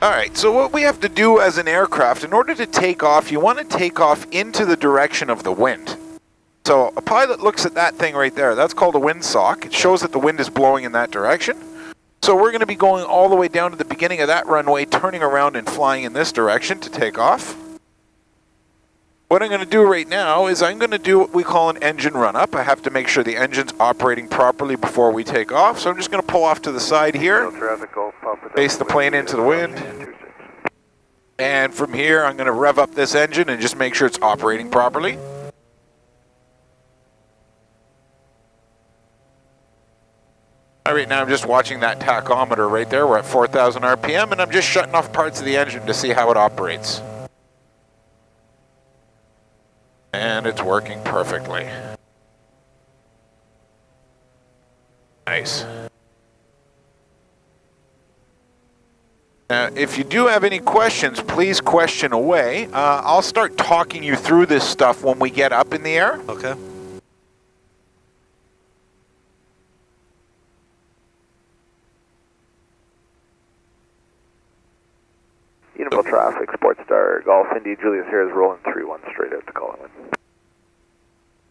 All right, so what we have to do as an aircraft, in order to take off, you want to take off into the direction of the wind. So a pilot looks at that thing right there. That's called a windsock. It shows that the wind is blowing in that direction. So we're going to be going all the way down to the beginning of that runway, turning around and flying in this direction to take off. What I'm going to do right now is I'm going to do what we call an engine run-up. I have to make sure the engine's operating properly before we take off. So I'm just going to pull off to the side here, face the plane into the wind. And from here, I'm going to rev up this engine and just make sure it's operating properly. Right, now I'm just watching that tachometer right there. We're at 4,000 RPM, and I'm just shutting off parts of the engine to see how it operates. And it's working perfectly. Nice. Now, if you do have any questions, please question away. Uh, I'll start talking you through this stuff when we get up in the air. Okay. Edenvale traffic, SportStar Golf Indy, Julius here is rolling 3-1 straight out to Collingwood.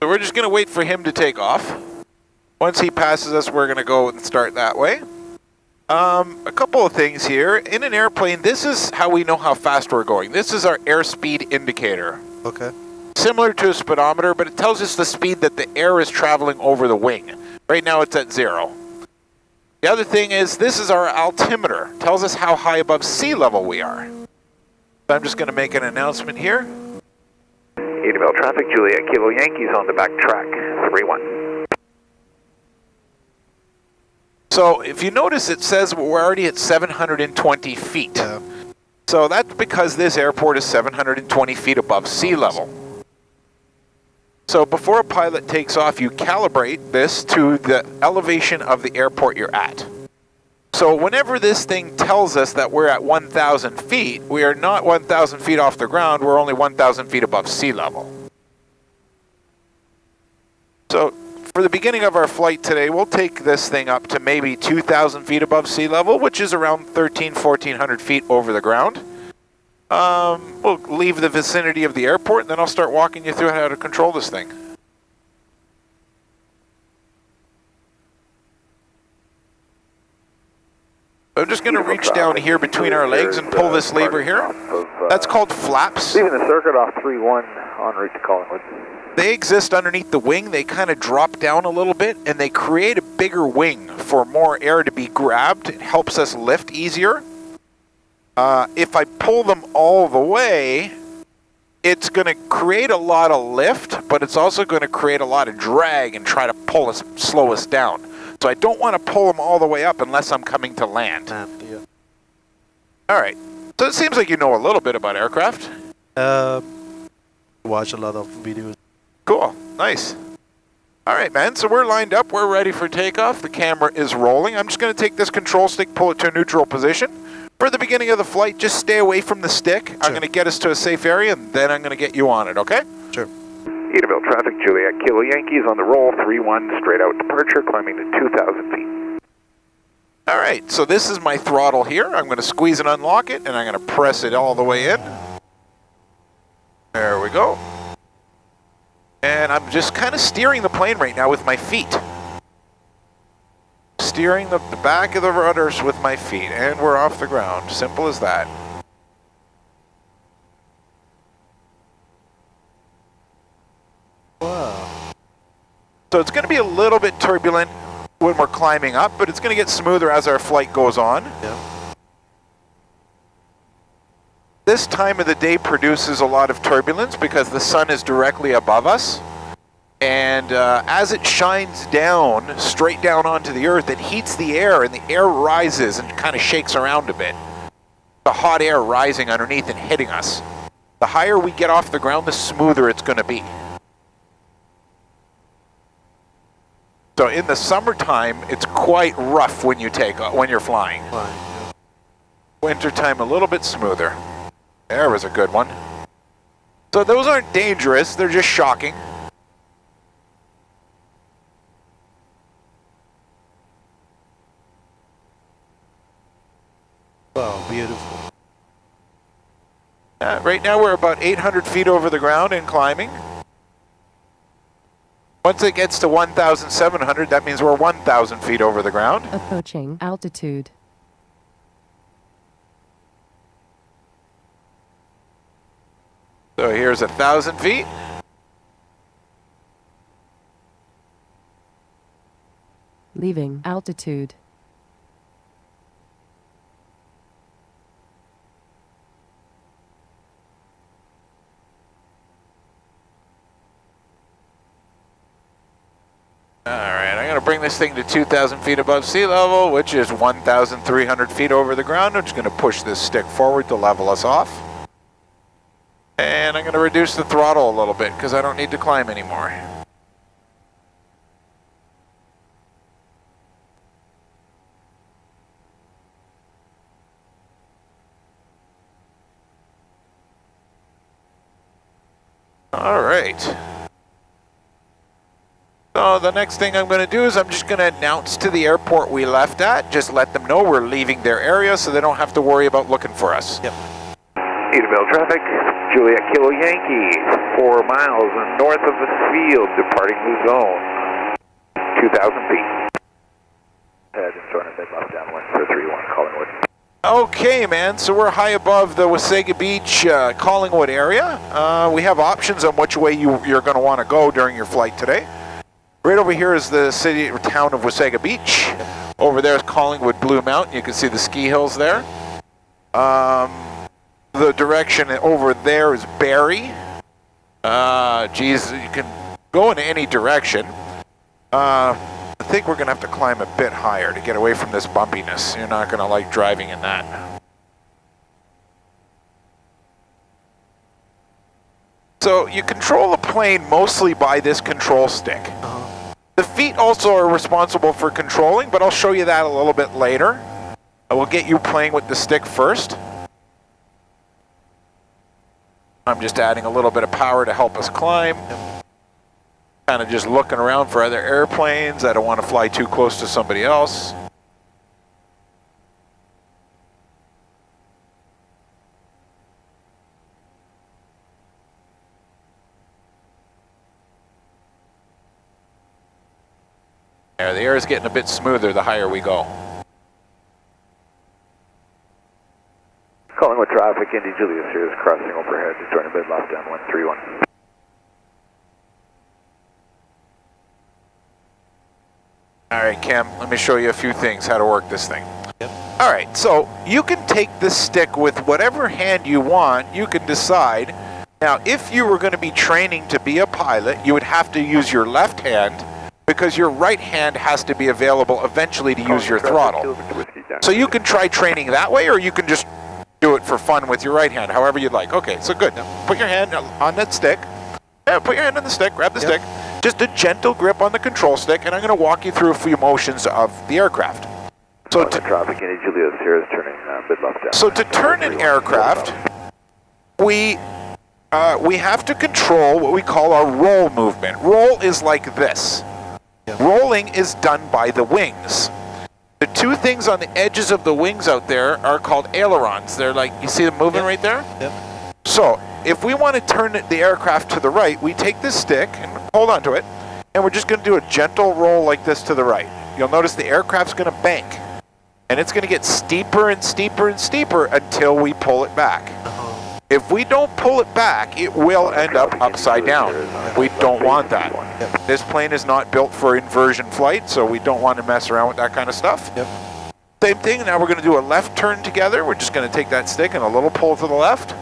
So we're just going to wait for him to take off. Once he passes us, we're going to go and start that way. Um, a couple of things here. In an airplane, this is how we know how fast we're going. This is our airspeed indicator. Okay. Similar to a speedometer, but it tells us the speed that the air is traveling over the wing. Right now it's at zero. The other thing is this is our altimeter. tells us how high above sea level we are. So I'm just going to make an announcement here. Edenvale traffic, Juliet Kilo Yankees on the back track, 3-1. So if you notice, it says we're already at 720 feet. Yeah. So that's because this airport is 720 feet above sea level. So before a pilot takes off, you calibrate this to the elevation of the airport you're at. So whenever this thing tells us that we're at 1,000 feet, we are not 1,000 feet off the ground, we're only 1,000 feet above sea level. So for the beginning of our flight today, we'll take this thing up to maybe 2,000 feet above sea level, which is around 13, 1,400 feet over the ground. Um, we'll leave the vicinity of the airport, and then I'll start walking you through how to control this thing. I'm just going to reach down here between our legs and pull this lever here. That's called flaps. Leaving the circuit off 3-1 en route to Collingwood. They exist underneath the wing. They kind of drop down a little bit, and they create a bigger wing for more air to be grabbed. It helps us lift easier. Uh, if I pull them all the way, it's going to create a lot of lift, but it's also going to create a lot of drag and try to pull us, slow us down. So I don't want to pull them all the way up unless I'm coming to land. And, yeah. All right. So it seems like you know a little bit about aircraft. Uh, watch a lot of videos. Cool. Nice. All right, man. So we're lined up. We're ready for takeoff. The camera is rolling. I'm just going to take this control stick, pull it to a neutral position. For the beginning of the flight, just stay away from the stick. I'm going to get us to a safe area, and then I'm going to get you on it, okay? Sure. Edenvale traffic, Juliet Kilo Yankees on the roll, 3-1 straight out departure, climbing to 2,000 feet. All right, so this is my throttle here. I'm going to squeeze and unlock it, and I'm going to press it all the way in. There we go. And I'm just kind of steering the plane right now with my feet. Steering the, the back of the rudders with my feet, and we're off the ground. Simple as that. So it's going to be a little bit turbulent when we're climbing up, but it's going to get smoother as our flight goes on. Yeah. This time of the day produces a lot of turbulence because the sun is directly above us. And uh, as it shines down, straight down onto the earth, it heats the air and the air rises and kind of shakes around a bit. The hot air rising underneath and hitting us. The higher we get off the ground, the smoother it's going to be. So in the summertime, it's quite rough when you take when you're flying. Wintertime, a little bit smoother. There was a good one. So those aren't dangerous, they're just shocking. Wow, beautiful. Uh, right now we're about 800 feet over the ground and climbing. Once it gets to 1,700, that means we're 1,000 feet over the ground. Approaching altitude. So here's a 1,000 feet. Leaving altitude. All right, I'm going to bring this thing to 2,000 feet above sea level, which is 1,300 feet over the ground. I'm just going to push this stick forward to level us off. And I'm going to reduce the throttle a little bit because I don't need to climb anymore. All right. So the next thing I'm going to do is I'm just going to announce to the airport we left at, just let them know we're leaving their area so they don't have to worry about looking for us. Yep. Edenvale traffic, Juliet Kilo Yankee, four miles north of the field, departing the zone, 2,000 feet. Uh, just joining mid left downwind for 31 Collingwood. Okay, man, so we're high above the Wasaga Beach, uh, Collingwood area. Uh, we have options on which way you, you're going to want to go during your flight today. Right over here is the city or town of Wasaga Beach. Over there is Collingwood Blue Mountain. You can see the ski hills there. Um, the direction over there is Barrie. Uh, geez, you can go in any direction. Uh, I think we're going to have to climb a bit higher to get away from this bumpiness. You're not going to like driving in that. So you control the plane mostly by this control stick. The feet also are responsible for controlling, but I'll show you that a little bit later. I will get you playing with the stick first. I'm just adding a little bit of power to help us climb. Kind of just looking around for other airplanes. I don't want to fly too close to somebody else. There, the air is getting a bit smoother the higher we go. Collingwood traffic, Indy Julius here is crossing overhead, just joining mid left downwind 31. All right, Cam, let me show you a few things how to work this thing. Yep. All right, so you can take this stick with whatever hand you want. You can decide. Now, if you were going to be training to be a pilot, you would have to use your left hand because your right hand has to be available eventually to use your throttle. So you can try training that way, or you can just do it for fun with your right hand, however you'd like. Okay, so good. Now put your hand on that stick. Yeah, put your hand on the stick, grab the Yep. stick. Just a gentle grip on the control stick, and I'm going to walk you through a few motions of the aircraft. So to, traffic, Indy Julius here is turning uh, mid left downwind. so to turn an aircraft, we uh, we have to control what we call our roll movement. Roll is like this. Rolling is done by the wings. The two things on the edges of the wings out there are called ailerons. They're like, you see them moving Yep. right there? Yep. So if we want to turn the aircraft to the right, we take this stick and hold on to it, and we're just going to do a gentle roll like this to the right. You'll notice the aircraft's going to bank, and it's going to get steeper and steeper and steeper until we pull it back. If we don't pull it back, it will end up upside down. We don't want that. Yep. This plane is not built for inversion flight, so we don't want to mess around with that kind of stuff. Yep. Same thing, now we're going to do a left turn together. We're just going to take that stick and a little pull to the left.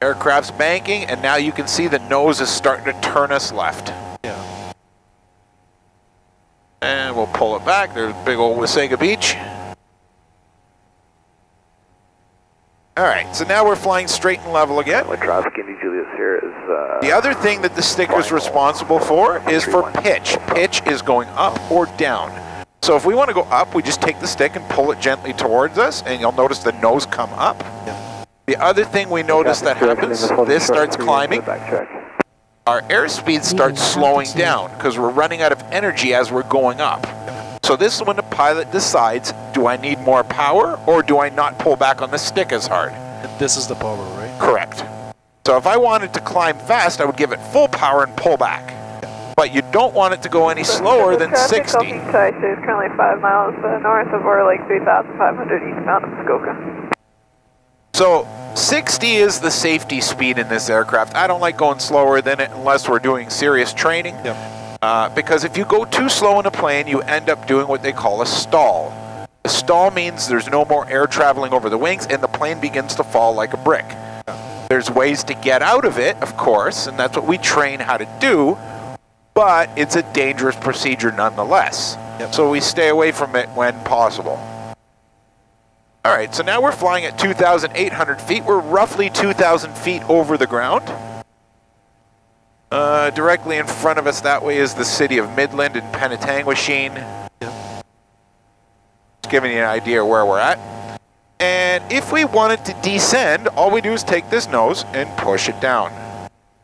Aircraft's banking, and now you can see the nose is starting to turn us left. Yeah. And we'll pull it back. There's big old Wasaga Beach. All right, so now we're flying straight and level again. Collingwood Indy Julius here is uh, The other thing that the stick is responsible for is for pitch. Pitch is going up or down. So if we want to go up, we just take the stick and pull it gently towards us, and you'll notice the nose come up. Yeah. The other thing we notice that happens, this starts climbing, our airspeed starts slowing down because we're running out of energy as we're going up. So So this is when the pilot decides, do I need more power or do I not pull back on the stick as hard? And this is the power, right? Correct. So if I wanted to climb fast, I would give it full power and pull back. But you don't want it to go any slower than Traffic 60. Elking Taisha is currently 5 miles uh, north of or like 3,500 eastbound of Muskoka. So 60 is the safety speed in this aircraft. I don't like going slower than it unless we're doing serious training. Yep. Uh, because if you go too slow in a plane, you end up doing what they call a stall. A stall means there's no more air traveling over the wings and the plane begins to fall like a brick. There's ways to get out of it, of course, and that's what we train how to do, but it's a dangerous procedure nonetheless. Yep. So we stay away from it when possible. All right, so now we're flying at 2,800 feet. We're roughly 2,000 feet over the ground. Uh, directly in front of us that way is the city of Midland and Penetanguishene. Yep. Just giving you an idea where we're at. And if we wanted to descend, all we do is take this nose and push it down.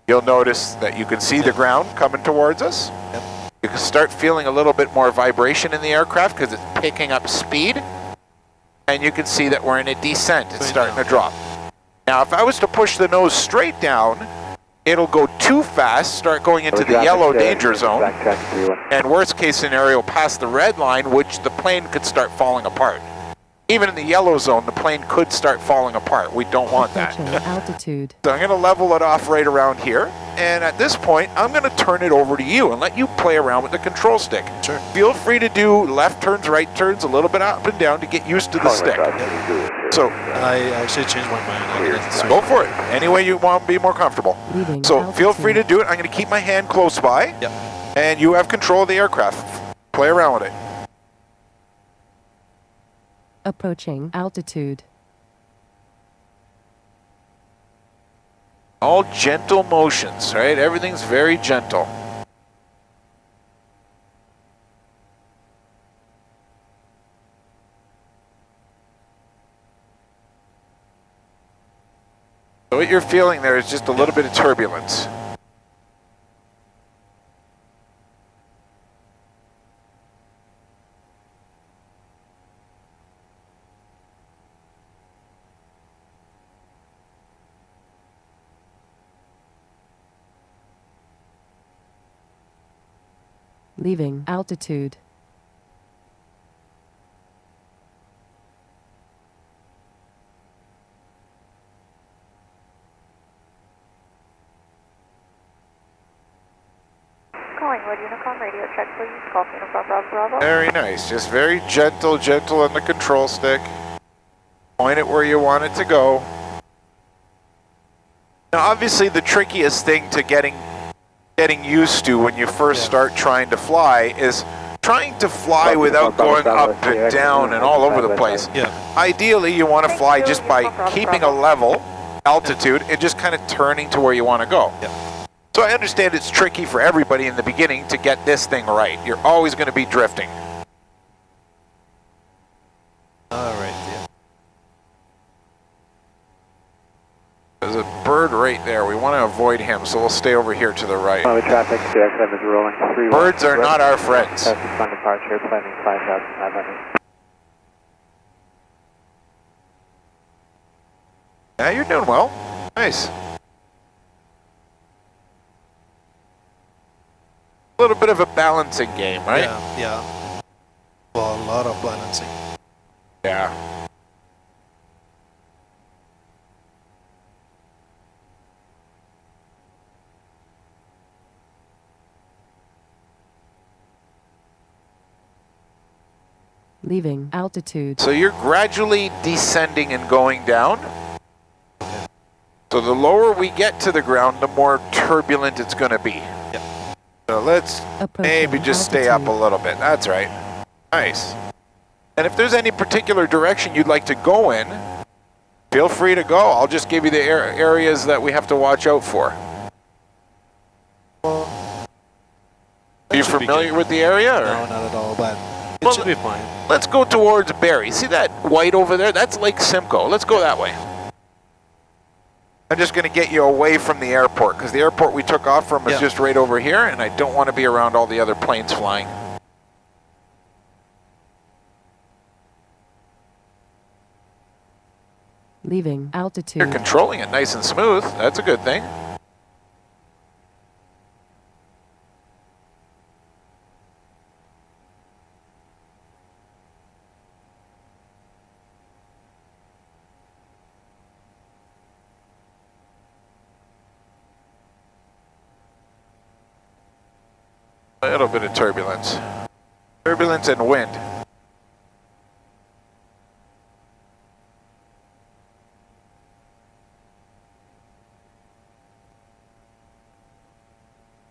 You'll notice that you can see the ground coming towards us. Yep. You can start feeling a little bit more vibration in the aircraft because it's picking up speed. And you can see that we're in a descent. It's starting to drop. Now, if I was to push the nose straight down, it'll go too fast, start going into the yellow danger zone, and worst case scenario, past the red line, which the plane could start falling apart. Even in the yellow zone, the plane could start falling apart. We don't want that. Approaching altitude. So I'm going to level it off right around here. And at this point, I'm going to turn it over to you and let you play around with the control stick. Sure. Feel free to do left turns, right turns, a little bit up and down to get used to the Calling stick. Drive 22. So I actually changed my mind. I didn't switch. go for it. Any way you want to be more comfortable. Leaving So feel free to do it. I'm going to keep my hand close by. Yep. And you have control of the aircraft. Play around with it. Approaching altitude. All gentle motions, right? Everything's very gentle. So what you're feeling there is just a little bit of turbulence. Leaving altitude. Collingwood Unicom radio check please. Call Uniform Bravo Bravo. Very nice. Just very gentle, gentle on the control stick. Point it where you want it to go. Now, obviously, the trickiest thing to getting getting used to when you first Yeah. start trying to fly is trying to fly Bravo, without going up and down and all over the place. Yeah. Ideally, you want to fly just by keeping a level altitude and just kind of turning to where you want to go. Yeah. So I understand it's tricky for everybody in the beginning to get this thing right. You're always going to be drifting. All right. Yeah. There's a bird right there. We want to avoid him, so we'll stay over here to the right. Highway traffic, CX7 is rolling. Three Birds are not our friends. Test fund departure, planning 5,500. Yeah, you're doing well. Nice. A little bit of a balancing game, right? Yeah. Yeah. Well, a lot of balancing. Yeah. Leaving altitude. So you're gradually descending and going down. So the lower we get to the ground, the more turbulent it's going to be. Yep. So let's Approaching maybe just stay up a little bit. That's right. Nice. And if there's any particular direction you'd like to go in, feel free to go. I'll just give you the ar- areas that we have to watch out for. Are you familiar with the area? Or? No, not at all. But it well, should be fine. Let's go towards Barrie. See that white over there? That's Lake Simcoe. Let's go that way. I'm just going to get you away from the airport because the airport we took off from is just right over here, and I don't want to be around all the other planes flying. Leaving altitude. You're controlling it nice and smooth. That's a good thing. A little bit of turbulence. Turbulence and wind.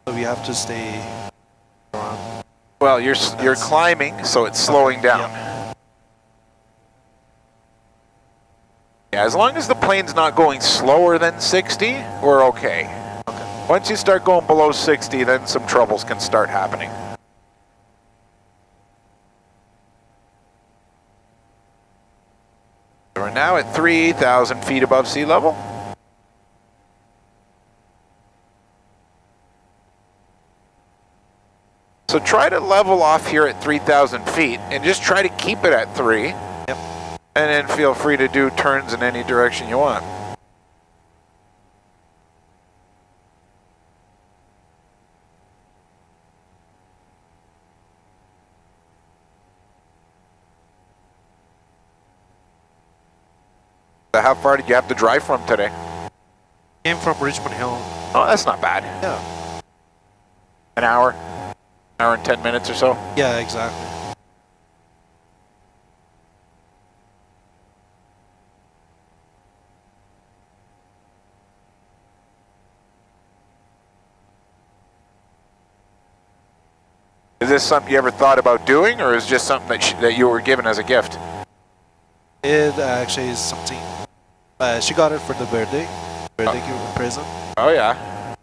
So we have to stay. Well, you're s- you're climbing, so it's slowing down. Yeah, as long as the plane's not going slower than 60, we're okay. Once you start going below 60, then some troubles can start happening. We're now at 3,000 feet above sea level. So try to level off here at 3,000 feet and just try to keep it at 3. Yep. And then feel free to do turns in any direction you want. How far did you have to drive from today? Came from Richmond Hill. Oh, that's not bad. Yeah. An hour? Hour and 10 minutes or so? Yeah, exactly. Is this something you ever thought about doing, or is it just something that, sh- that you were given as a gift? It actually is something. Uh, she got it for the birthday. Birthday gift present. Oh, yeah.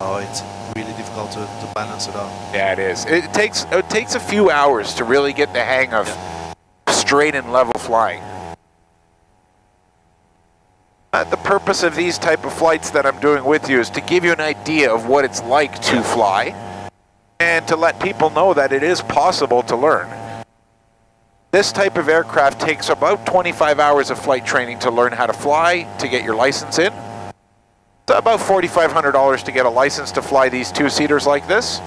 Oh, it's really difficult to, to balance it out. Yeah, it is. It takes it takes a few hours to really get the hang of straight and level flying. Uh, the purpose of these type of flights that I'm doing with you is to give you an idea of what it's like to fly and to let people know that it is possible to learn. This type of aircraft takes about 25 hours of flight training to learn how to fly, to get your license in. It's about $4,500 to get a license to fly these two-seaters like this.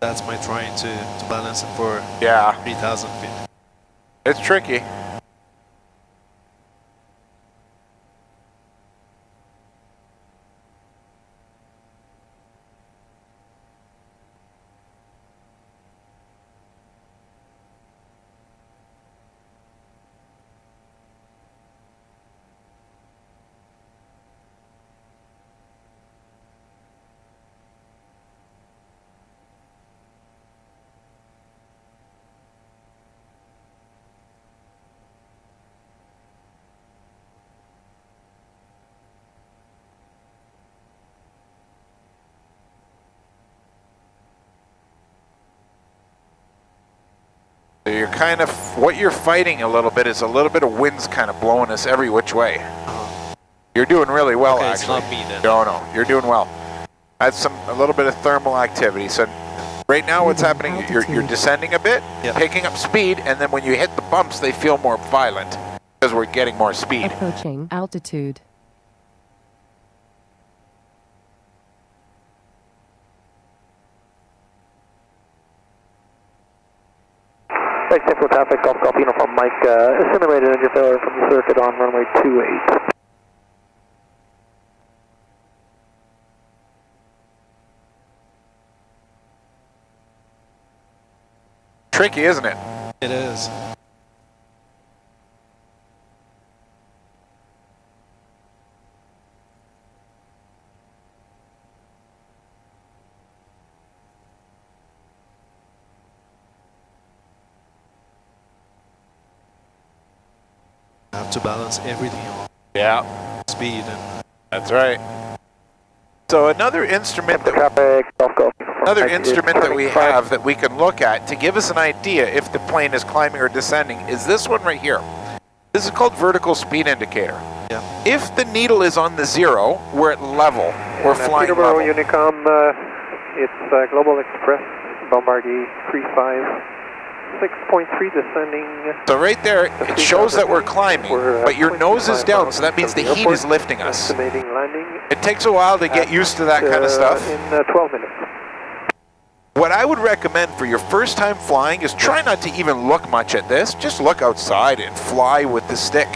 That's my trying to, to balance it for Yeah, 3,000 feet. it's tricky. Kind of, what you're fighting a little bit is a little bit of winds kind of blowing us every which way. You're doing really well, Okay, it's actually. not me then. No, no, you're doing well. That's some a little bit of thermal activity. So right now, what's happening? You're you're descending a bit, Yep. picking up speed, and then when you hit the bumps, they feel more violent because we're getting more speed. Approaching altitude. Right, Central traffic, Golf Golf Uniform Mike, uh, simulated engine failure from the circuit on runway 28. Tricky, isn't it? It is. To balance everything on Yeah, speed and that's right. So another instrument that Traffic, Golf Golf Uniform Another instrument that we have that we can look at to give us an idea if the plane is climbing or descending is this one right here. This is called vertical speed indicator. Yeah. If the needle is on the zero, we're at level. We're And, flying Peterborough level. Unicom, uh, it's uh, Global Express, Bombardier 35, 6.3 descending. So right there, it shows that we're climbing, We're, uh, but your nose is down, so that means the from heat is lifting us. It takes a while to get used to that kind uh, of stuff. In uh, 12 minutes. What I would recommend for your first time flying is try not to even look much at this. Just look outside and fly with the stick.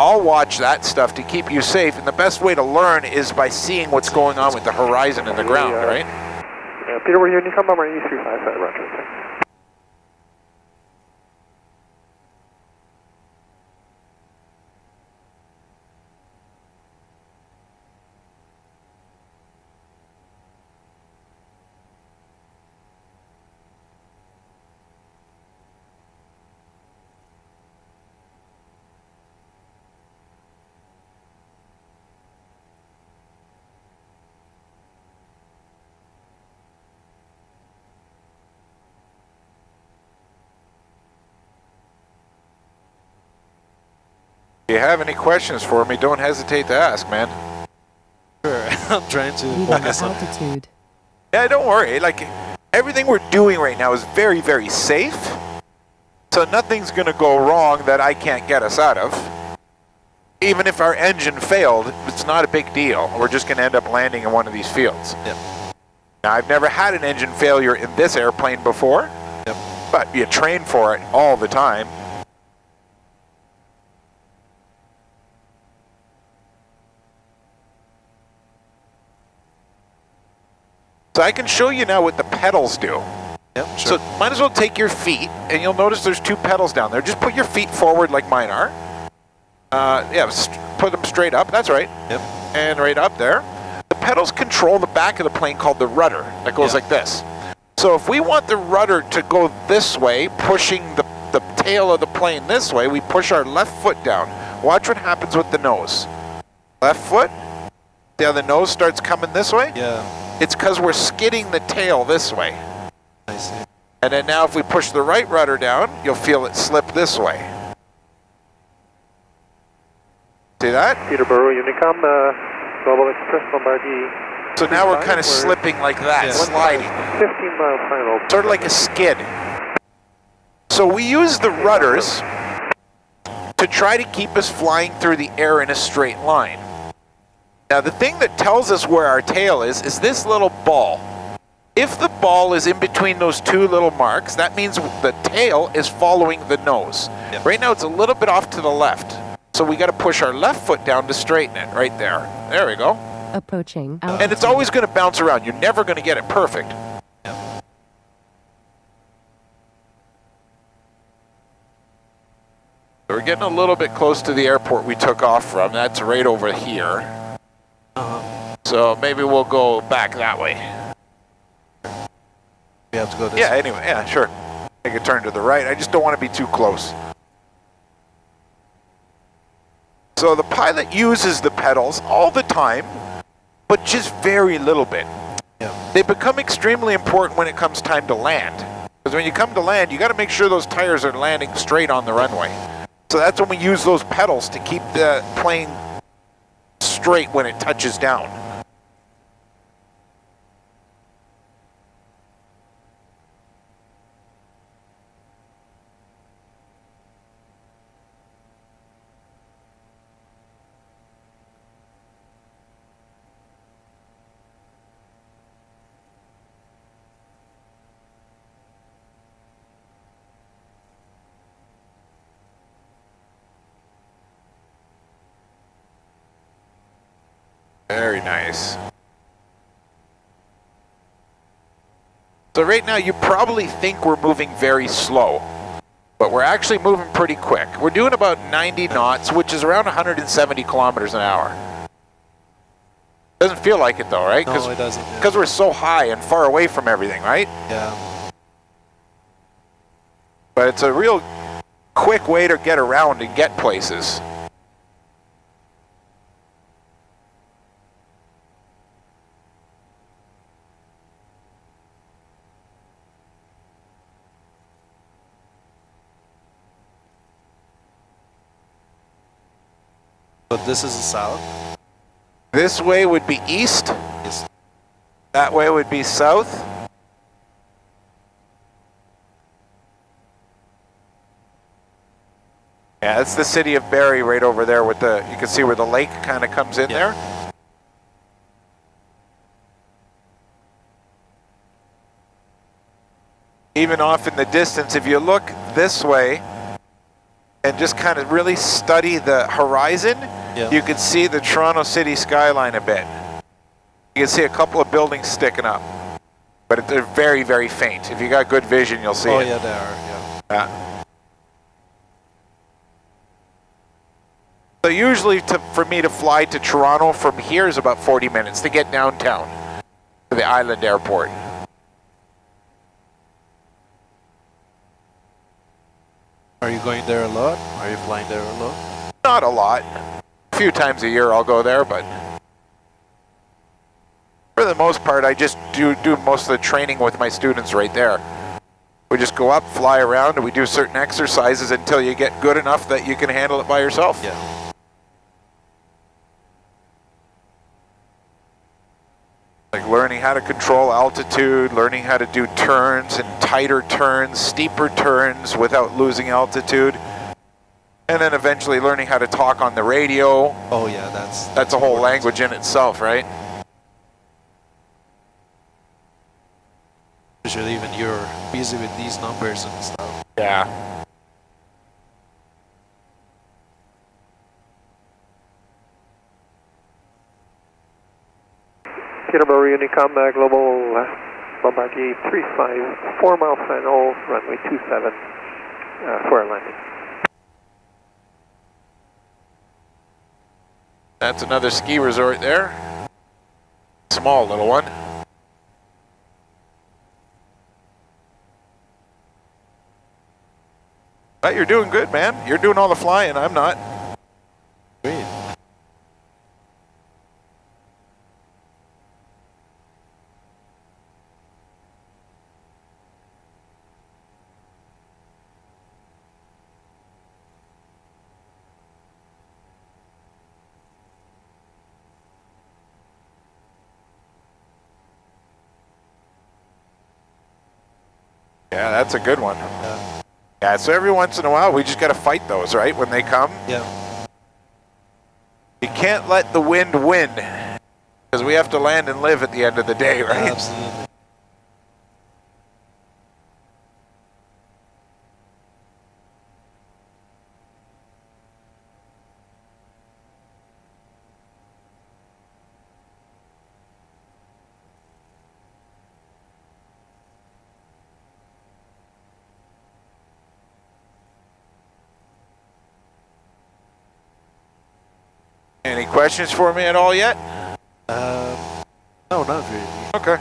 I'll watch that stuff to keep you safe, and the best way to learn is by seeing what's going on with the horizon and the ground, Yeah. right? Bombardier 355, roger. If you have any questions for me, don't hesitate to ask, man. Sure. I'm trying to Leaving focus on altitude. Yeah, don't worry. Like, everything we're doing right now is very, very safe. So nothing's going to go wrong that I can't get us out of. Even if our engine failed, it's not a big deal. We're just going to end up landing in one of these fields. Yep. Now, I've never had an engine failure in this airplane before. Yep. But you train for it all the time. So I can show you now what the pedals do. Yep, sure. So might as well take your feet, and you'll notice there's two pedals down there. Just put your feet forward like mine are. Uh, yeah, put them straight up. That's right. Yep. And right up there. The pedals control the back of the plane called the rudder that goes Yeah. like this. So if we want the rudder to go this way, pushing the, the tail of the plane this way, we push our left foot down. Watch what happens with the nose. Left foot. yeah, the nose starts coming this way? yeah, It's because we're skidding the tail this way. I see. And then now if we push the right rudder down, you'll feel it slip this way. See that? Peterborough Unicom, uh, Global Express, Bombardier So now we're kind of slipping like that, Yeah. sliding. 15 mile final. Sort of like a skid. So we use the rudders to try to keep us flying through the air in a straight line. Now the thing that tells us where our tail is, is this little ball. If the ball is in between those two little marks, that means the tail is following the nose. Yep. Right now it's a little bit off to the left. So we got to push our left foot down to straighten it, right there. There we go. Approaching altitude. And it's always going to bounce around. You're never going to get it perfect. So we're getting a little bit close to the airport we took off from. That's right over here. So maybe we'll go back that way. We have to go this Yeah, way. anyway, yeah, sure. Take a turn to the right. I just don't want to be too close. So the pilot uses the pedals all the time, but just very little bit. Yeah. They become extremely important when it comes time to land. Because when you come to land, you got to make sure those tires are landing straight on the runway. So that's when we use those pedals to keep the plane straight when it touches down. So right now you probably think we're moving very slow, but we're actually moving pretty quick. We're doing about 90 knots, which is around 170 kilometers an hour. Doesn't feel like it though, right? No, it doesn't. yeah. Because we're so high and far away from everything, right? Yeah. But it's a real quick way to get around and get places. But this is the south. This way would be east. Yes. That way would be south. Yeah, that's the city of Barrie right over there with the, you can see where the lake kind of comes in Yeah. there. Even off in the distance, if you look this way and just kind of really study the horizon, Yeah. you can see the Toronto city skyline a bit. You can see a couple of buildings sticking up, but they're very, very faint. If you got good vision, you'll see oh it. yeah, they are. Yeah. Yeah. So usually to, for me to fly to Toronto from here is about 40 minutes to get downtown to the island airport. Are you going there a lot? Are you flying there a lot? Not a lot. A few times a year I'll go there, but for the most part I just do, do most of the training with my students right there. We just go up, fly around, and we do certain exercises until you get good enough that you can handle it by yourself. Yeah. Like learning how to control altitude, learning how to do turns and tighter turns, steeper turns without losing altitude. And then eventually learning how to talk on the radio. Oh yeah, that's That's a whole language in itself, right? usually even you're busy with these numbers and stuff. Yeah. Peterborough Unicom, uh, Global uh, Bombardier 35, 4 mile final, runway 27 uh, for a landing. That's another ski resort there. Small little one. But you're doing good, man. You're doing all the flying. I'm not. Yeah, that's a good one. Yeah. Yeah, so every once in a while, we just got to fight those, right? When they come, Yeah. you can't let the wind win, because we have to land and live at the end of the day, right? Absolutely. Any questions for me at all yet? Um, no, not really. Okay.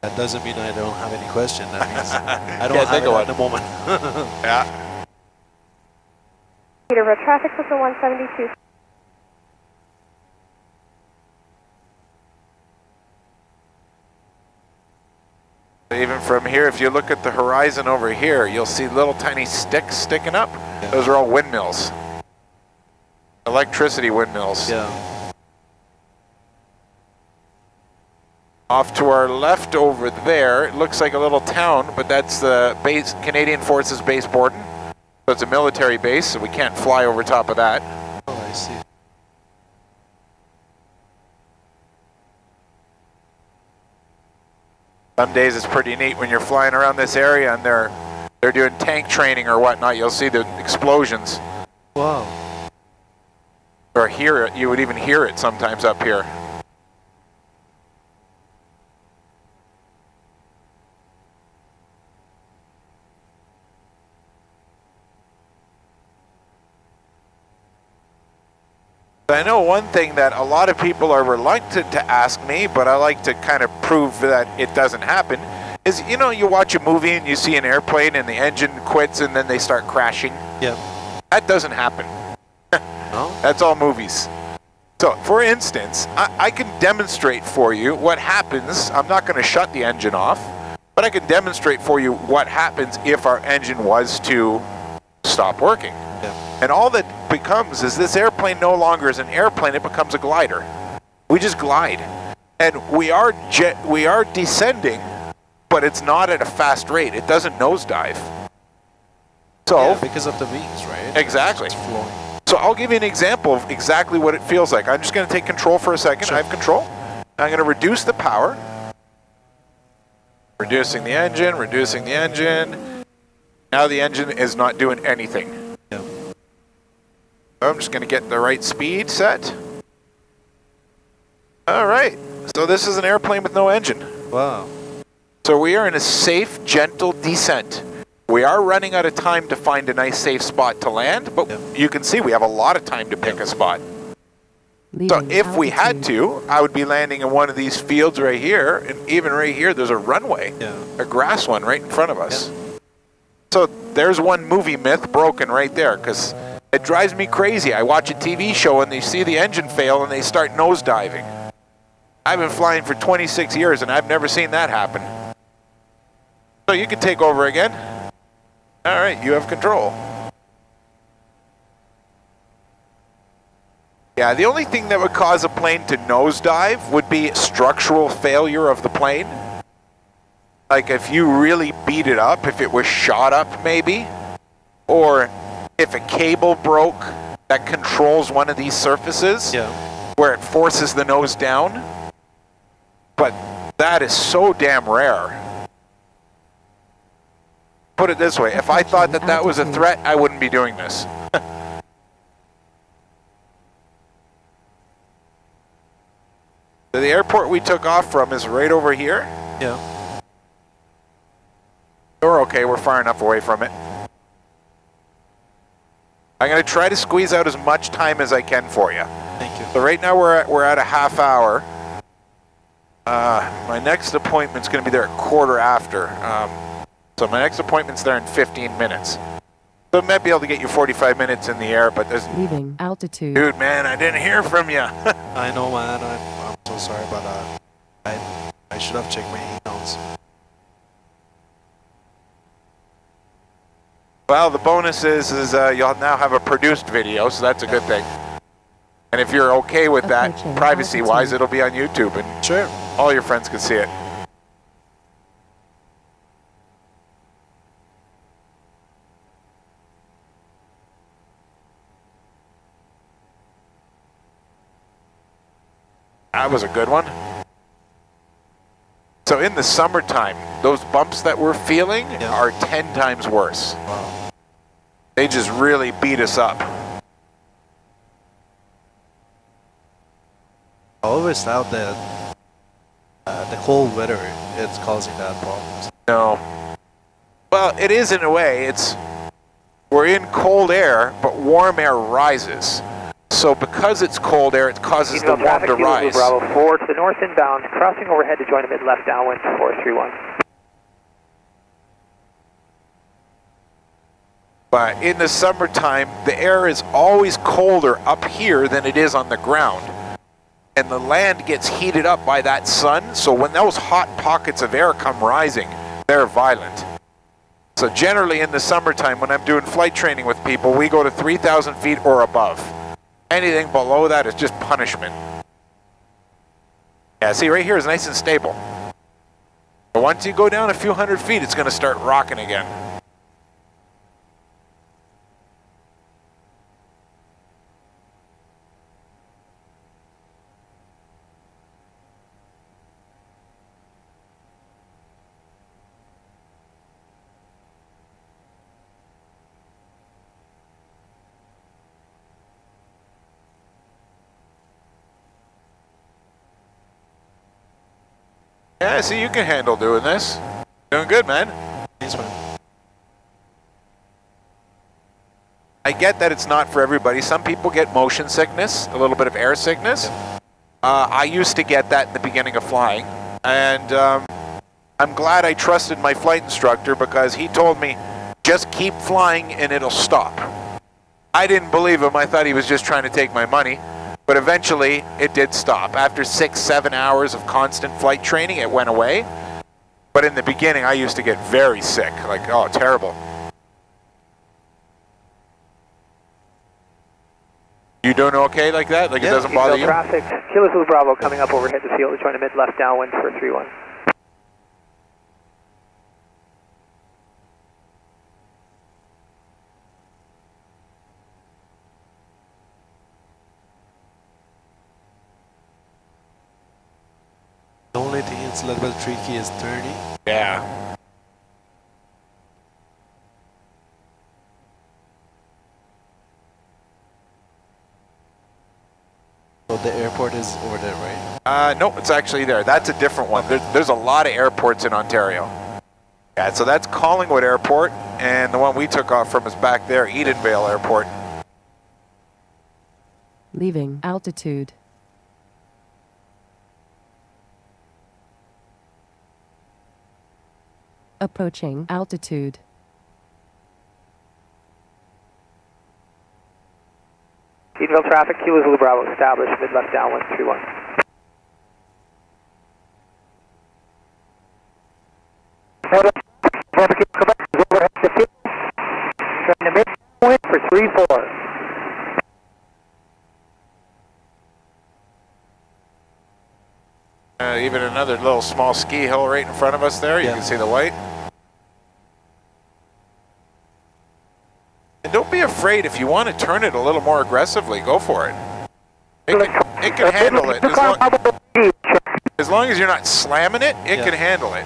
That doesn't mean I don't have any question. That means I don't Can't have think it of at the moment. Yeah. Peterborough traffic was a 172. Even from here, if you look at the horizon over here, you'll see little tiny sticks sticking up. Those are all windmills. Electricity windmills. yeah. Off to our left over there, it looks like a little town, but that's the base Canadian Forces Base Borden. So it's a military base, so we can't fly over top of that. Oh, I see. Some days it's pretty neat when you're flying around this area and they're they're doing tank training or whatnot. You'll see the explosions Wow. or hear it. You would even hear it sometimes up here. I know one thing that a lot of people are reluctant to ask me, but I like to kind of prove that it doesn't happen, is you know, you watch a movie and you see an airplane and the engine quits and then they start crashing. Yeah. That doesn't happen. No? That's all movies. So, for instance, I, I can demonstrate for you what happens. I'm not going to shut the engine off, But I can demonstrate for you what happens if our engine was to stop working. Yeah. And all that becomes is this airplane no longer is an airplane, it becomes a glider. We just glide. And we are jet we are descending, but it's not at a fast rate. It doesn't nosedive. So Yeah, because of the wings, right? Exactly. So I'll give you an example of exactly what it feels like. I'm just going to take control for a second. Sure. I have control. I'm going to reduce the power. Reducing the engine, reducing the engine. Now the engine is not doing anything. Yeah. So I'm just going to get the right speed set. All right. So this is an airplane with no engine. Wow. So we are in a safe, gentle descent. We are running out of time to find a nice safe spot to land, but Yeah. you can see we have a lot of time to pick a spot. So if we had to, I would be landing in one of these fields right here, and even right here, there's a runway, Yeah. a grass one right in front of us. So there's one movie myth broken right there, because it drives me crazy. I watch a TV show and they see the engine fail and they start nosediving. I've been flying for 26 years and I've never seen that happen. So you can take over again. All right, you have control. Yeah, the only thing that would cause a plane to nosedive would be structural failure of the plane. Like if you really beat it up, if it was shot up maybe, or if a cable broke that controls one of these surfaces Yeah. where it forces the nose down. But that is so damn rare. Put it this way, if I thought that that was a threat, I wouldn't be doing this. The airport we took off from is right over here. Yeah. We're okay, we're far enough away from it. I'm going to try to squeeze out as much time as I can for you. Thank you. So right now we're at, we're at a half hour. Uh, my next appointment's going to be there at quarter after. Um, so my next appointment's there in 15 minutes. So I might be able to get you 45 minutes in the air, but there's... Leaving altitude. Dude, man, I didn't hear from you. I know, man. I'm, I'm so sorry, but uh, I I should have checked my emails. Well, the bonus is, is uh, you'll now have a produced video, so that's a good thing. And if you're okay with that, Approaching privacy-wise, it'll be on YouTube, and Sure. all your friends can see it. That was a good one. So in the summertime, those bumps that we're feeling Yeah. are 10 times worse. Wow. They just really beat us up. I always thought that uh, the cold weather it's causing that problems. No. Well, it is in a way. It's we're in cold air, but warm air rises. So because it's cold air, it causes the warm to rise. Bravo 4 to the north inbound, crossing overhead to join a mid-left downwind 431. But in the summertime, the air is always colder up here than it is on the ground. And the land gets heated up by that sun, so when those hot pockets of air come rising, they're violent. So generally in the summertime, when I'm doing flight training with people, we go to 3,000 feet or above. Anything below that is just punishment. Yeah, see right here is nice and stable. But once you go down a few hundred feet, it's going to start rocking again. Yeah, see, you can handle doing this. Doing good, man. Thanks, man. I get that it's not for everybody. Some people get motion sickness, a little bit of air sickness. Uh, I used to get that in the beginning of flying. And um, I'm glad I trusted my flight instructor because he told me, just keep flying and it'll stop. I didn't believe him. I thought he was just trying to take my money. But eventually, it did stop. After six, seven hours of constant flight training, it went away. But in the beginning, I used to get very sick, like, oh, terrible. You doing okay like that? Like it doesn't bother you? traffic, Kilo Bravo coming up overhead the field, join a mid left downwind for 3-1. The only thing that's a little bit tricky is 30. Yeah. The airport is over there, right? Uh, no, it's actually there. That's a different one. There, there's a lot of airports in Ontario. Yeah, so that's Collingwood Airport, and the one we took off from is back there, Edenvale Airport. Leaving altitude. Approaching altitude. Edenvale traffic, Kilo Zulu Bravo established, mid left downwind 3-1. Join the midpoint for 3-4. Uh, even another little small ski hill right in front of us there. You Yeah. can see the white. And don't be afraid if you want to turn it a little more aggressively, go for it. It can, it can handle it. As long, as long as you're not slamming it, it Yeah. can handle it.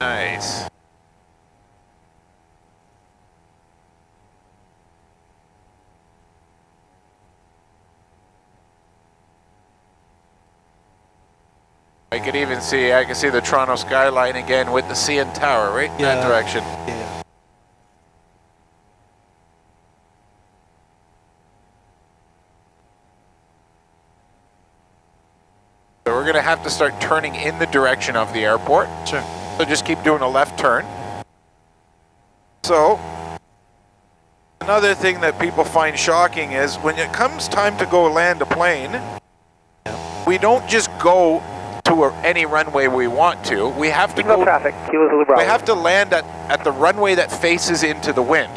Nice. I could even see, I can see the Toronto skyline again with the CN Tower right in that Yeah. direction. Yeah. So we're going to have to start turning in the direction of the airport. Sure. So just keep doing a left turn. So, another thing that people find shocking is when it comes time to go land a plane, we don't just go to a, any runway we want to. We have to Edenvale go. traffic, Kilo Zulu Bravo. We have to land at, at the runway that faces into the wind.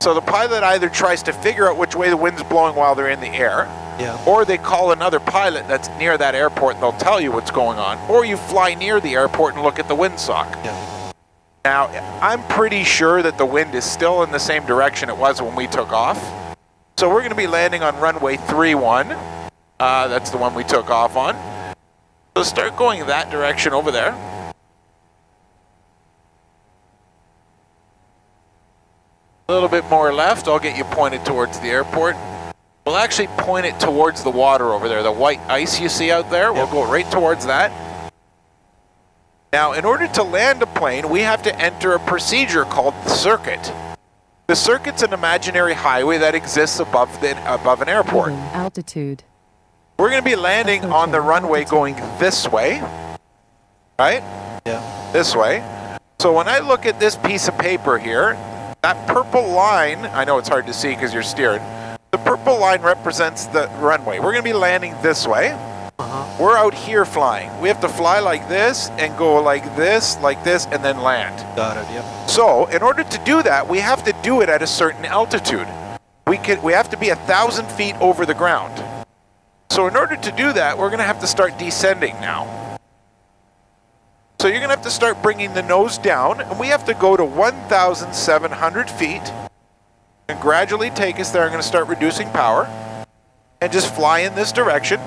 So the pilot either tries to figure out which way the wind's blowing while they're in the air, Yeah. or they call another pilot that's near that airport and they'll tell you what's going on, or you fly near the airport and look at the windsock. Yeah. Now, I'm pretty sure that the wind is still in the same direction it was when we took off. So we're going to be landing on runway 31. Uh, that's the one we took off on. So start going that direction over there. A little bit more left, I'll get you pointed towards the airport. We'll actually point it towards the water over there. The white ice you see out there, we'll go right towards that. Now, in order to land a plane, we have to enter a procedure called the circuit. The circuit's an imaginary highway that exists above, the, above an airport. Altitude. We're going to be landing on the runway going this way, right? Yeah. This way. So when I look at this piece of paper here, that purple line, I know it's hard to see because you're steering, the purple line represents the runway. We're going to be landing this way. Uh-huh. We're out here flying. We have to fly like this and go like this, like this, and then land. Got it. Yep. So, in order to do that, we have to do it at a certain altitude. We can, we have to be a thousand feet over the ground. So, in order to do that, we're going to have to start descending now. So, you're going to have to start bringing the nose down, and we have to go to 1,700 feet and gradually take us there. I'm going to start reducing power and just fly in this direction.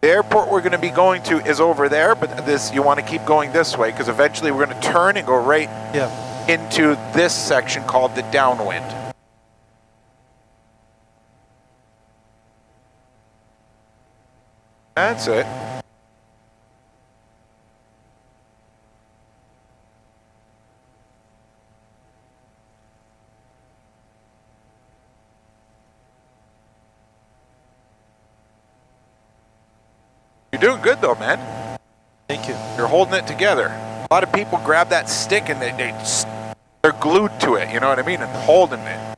The airport we're going to be going to is over there, but this you want to keep going this way because eventually we're going to turn and go right Yeah. into this section called the downwind. That's it. You're doing good though, man. Thank you. You're holding it together. A lot of people grab that stick and they, they they're glued to it. You know what I mean? And holding it.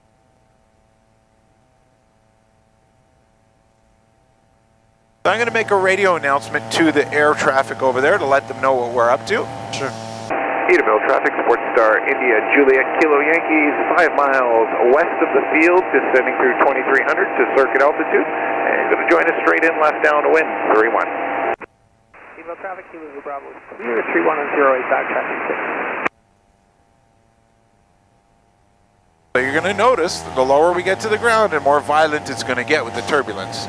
So I'm going to make a radio announcement to the air traffic over there to let them know what we're up to. Sure. Edenvale traffic, Sports Star India Juliet Kilo Yankees, 5 miles west of the field, descending through 2300 to circuit altitude, and going to join us straight in left downwind, 3-1. Evo traffic, Kilo Zulu Bravo is clear, 3108 back traffic 6. So you're going to notice that the lower we get to the ground, the more violent it's going to get with the turbulence.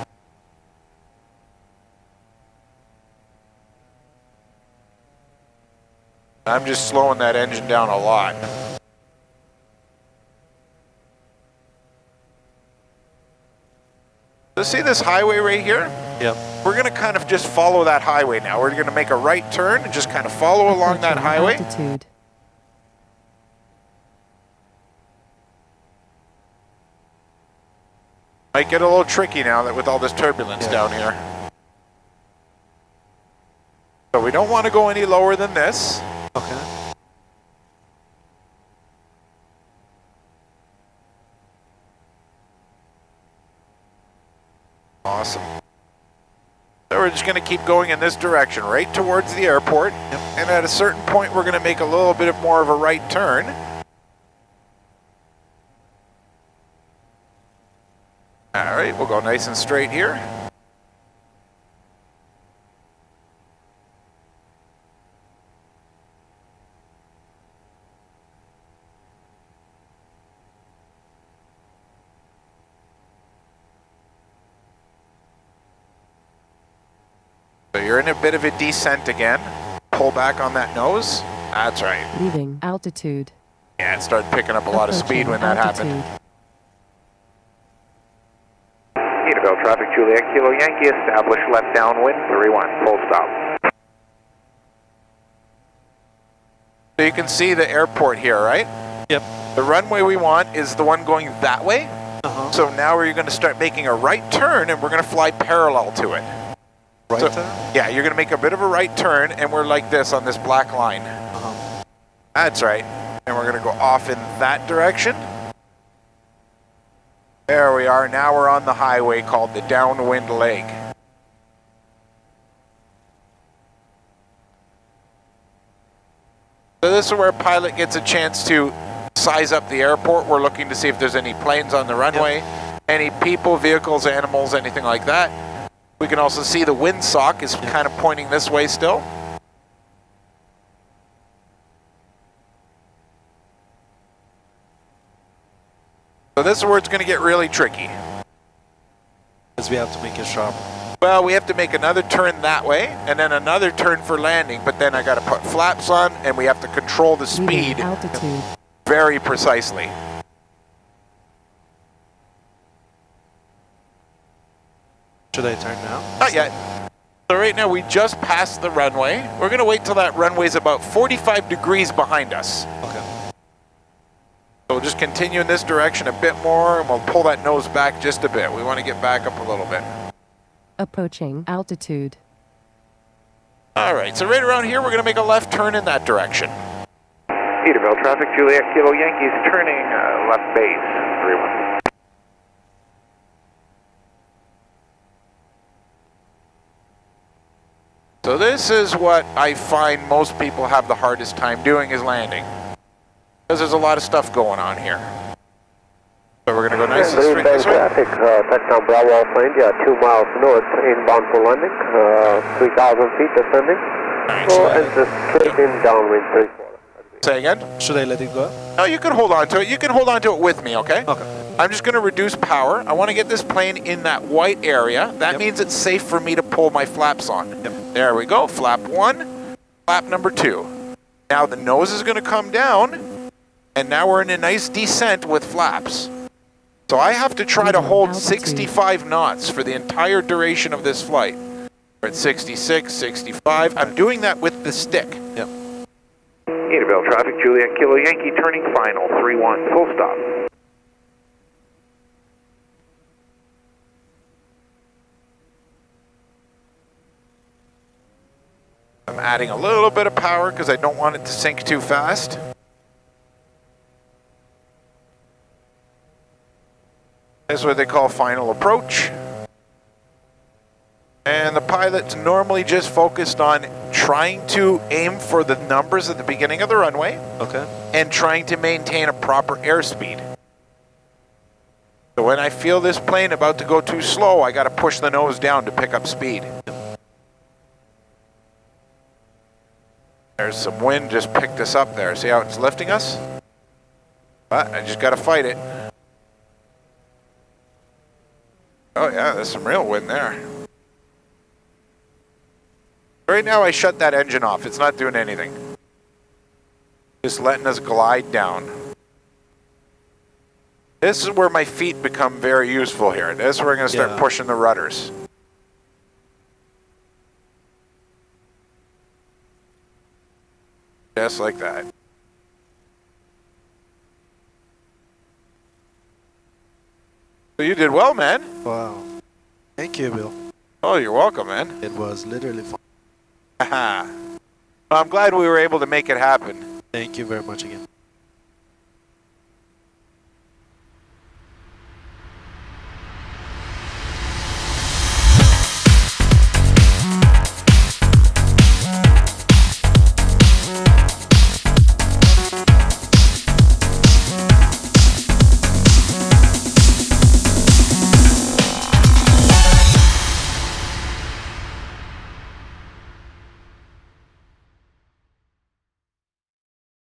I'm just slowing that engine down a lot. So see this highway right here? Yep. We're going to kind of just follow that highway now. We're going to make a right turn and just kind of follow along that highway. Altitude. Might get a little tricky now that with all this turbulence Yeah. down here. So we don't want to go any lower than this. Okay. Awesome. So we're just going to keep going in this direction, right towards the airport. And at a certain point, we're going to make a little bit of more of a right turn. All right, we'll go nice and straight here. So you're in a bit of a descent again. Pull back on that nose. That's right. Leaving altitude. Yeah, it started picking up a lot of speed when that happened. altitude. Edenvale traffic, Juliet Kilo Yankee, established left downwind, 3-1, full stop. So you can see the airport here, right? Yep. The runway we want is the one going that way. Uh-huh. So now we're going to start making a right turn and we're going to fly parallel to it. Right so- there? Yeah, you're going to make a bit of a right turn and we're like this on this black line. Uh-huh. That's right. And we're going to go off in that direction. There we are. Now we're on the highway called the downwind leg. So this is where a pilot gets a chance to size up the airport. We're looking to see if there's any planes on the runway, any people, vehicles, animals, anything like that. We can also see the windsock is kind of pointing this way still. So this is where it's going to get really tricky. Because we have to make it sharp. Well, we have to make another turn that way, and then another turn for landing, but then I got to put flaps on, and we have to control the speed altitude. very precisely. Should I turn now? Not yet. So right now we just passed the runway. We're going to wait till that runway's about 45 degrees behind us. Okay. So we'll just continue in this direction a bit more, and we'll pull that nose back just a bit. We want to get back up a little bit. Approaching altitude. All right, so right around here, we're going to make a left turn in that direction. Edenvale traffic, Juliet Kilo Yankees, turning uh, left base, 3-1. So this is what I find most people have the hardest time doing is landing. Because there's a lot of stuff going on here. So we're going to go nice and straight this way. traffic, uh, touchdown Bravo Alpha India, 2 miles north, inbound for landing, uh, 3,000 feet descending. Nice. So enter straight in downwind 3 Say again? Should I let it go? No, you can hold on to it. You can hold on to it with me, okay? Okay. I'm just going to reduce power. I want to get this plane in that white area. That Yep. means it's safe for me to pull my flaps on. Yep. There we go. Flap one, flap number two. Now the nose is going to come down, and now we're in a nice descent with flaps. So I have to try to hold 65 knots for the entire duration of this flight. We're at 66, 65. I'm doing that with the stick. Yep. Edenvale traffic, Juliet Kilo Yankee, turning final, 3-1, full stop. I'm adding a little bit of power because I don't want it to sink too fast. This is what they call final approach. And the pilot's normally just focused on trying to aim for the numbers at the beginning of the runway Okay. and trying to maintain a proper airspeed. So when I feel this plane about to go too slow, I got to push the nose down to pick up speed. There's some wind just picked us up there. See how it's lifting us? But I just got to fight it. Oh yeah, there's some real wind there. Right now I shut that engine off. It's not doing anything. Just letting us glide down. This is where my feet become very useful here. This is where we're going to start Yeah. pushing the rudders. Just like that. So you did well, man. Wow. Thank you, Bill. Oh, you're welcome, man. It was literally fun. Haha. well, I'm glad we were able to make it happen. Thank you very much again.